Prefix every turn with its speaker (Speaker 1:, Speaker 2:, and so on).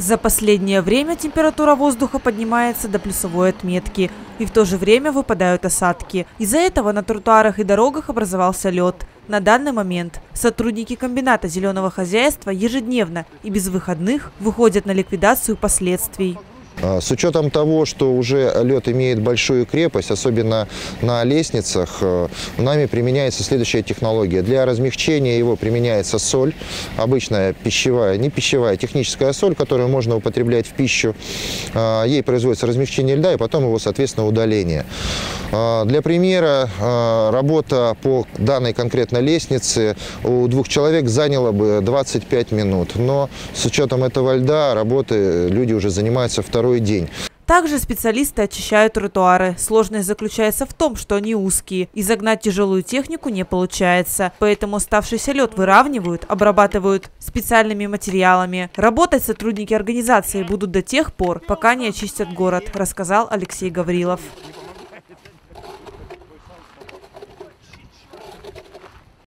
Speaker 1: За последнее время температура воздуха поднимается до плюсовой отметки, и в то же время выпадают осадки. Из-за этого на тротуарах и дорогах образовался лед. На данный момент сотрудники комбината зеленого хозяйства ежедневно и без выходных выходят на ликвидацию последствий.
Speaker 2: А, с учетом того, что уже лед имеет большую крепость, особенно на лестницах, э, нами применяется следующая технология. Для размягчения его применяется соль, обычная пищевая, не пищевая, техническая соль, которую можно употреблять в пищу. А, ей производится размягчение льда и потом его, соответственно, удаление. А, для примера, работа по данной конкретной лестнице у двух человек заняла бы 25 минут. Но с учетом этого льда работы люди уже занимаются второй второй день.
Speaker 1: Также специалисты очищают тротуары. Сложность заключается в том, что они узкие, и загнать тяжелую технику не получается. Поэтому оставшийся лед выравнивают, обрабатывают специальными материалами. Работать сотрудники организации будут до тех пор, пока не очистят город, рассказал Алексей Гаврилов.